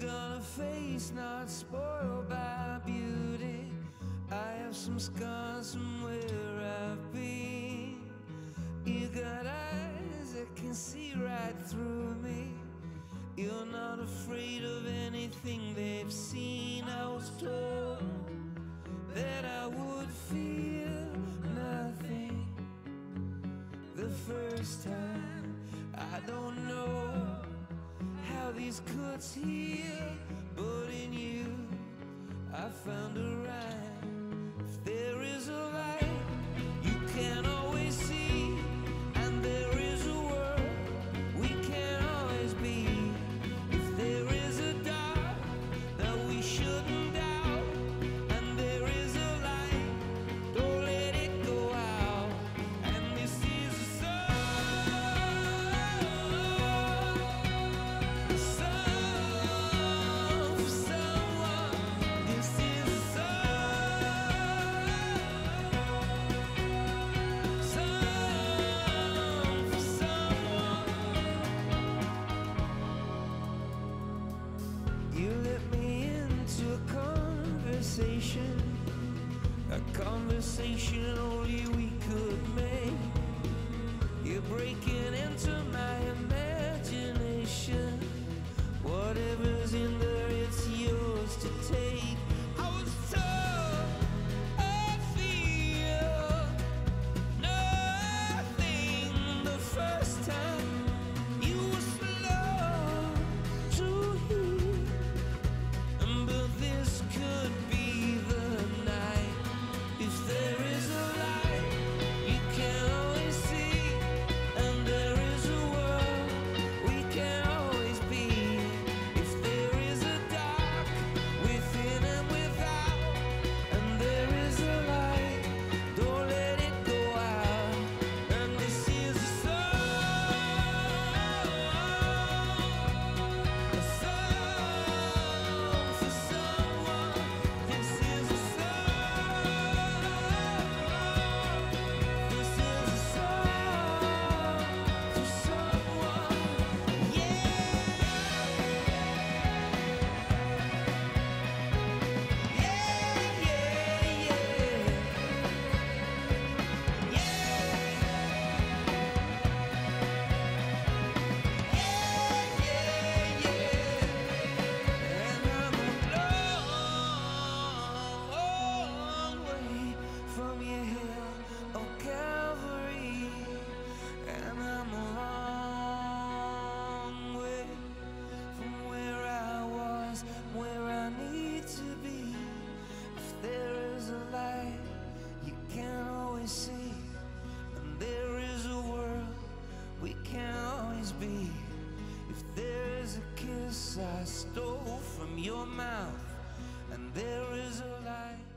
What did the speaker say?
You've a face not spoiled by beauty. I have some scars from where I've been. You got eyes that can see right through me. You're not afraid of anything they've seen. I was told. these cuts here, but in you I found a ride. conversation, a conversation Stole from your mouth, and there is a light.